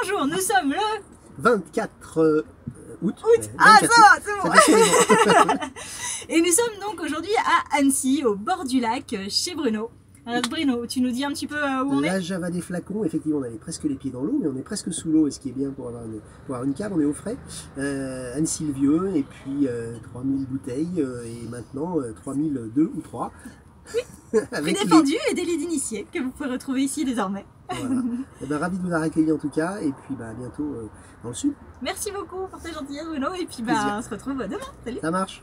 Bonjour, nous sommes le 24 euh, août. août. Ah, 24 ça va, août. c'est bon. Sourire. Et nous sommes donc aujourd'hui à Annecy, au bord du lac, euh, chez Bruno. Alors Bruno, tu nous dis un petit peu euh, où on est La Java des flacons, effectivement, on avait presque les pieds dans l'eau, mais on est presque sous l'eau, et ce qui est bien pour avoir une, pour avoir une cave, on est au frais. Euh, Anne-Sylvieux, et puis euh, 3000 bouteilles, euh, et maintenant euh, 3002 ou 3. Prix les- défendu et délit d'initié que vous pouvez retrouver ici désormais. Voilà. Eh ben, ravi de vous avoir accueilli en tout cas, et puis bah, à bientôt euh, dans le sud. Merci beaucoup pour ta gentillesse Bruno et puis bah, on se retrouve demain. Salut Ça marche